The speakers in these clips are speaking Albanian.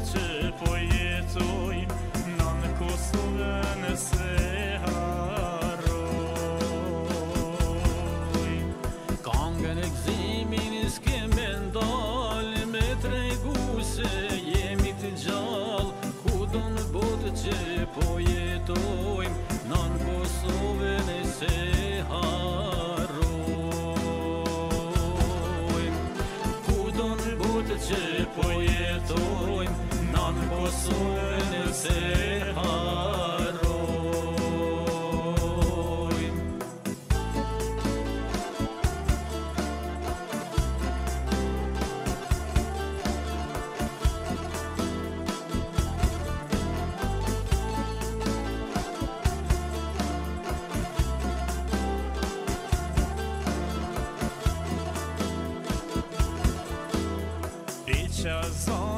që po jetoj nënë Kosovën e seharoj Kangën e këziminiske mendalë me tre guse jemi të gjallë këtonë botë që po jetoj nënë Kosovën e seharoj këtonë botë që po حسن سهاروی Bitch, I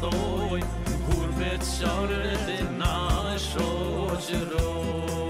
toj kur vetë zonën e na shoj çdo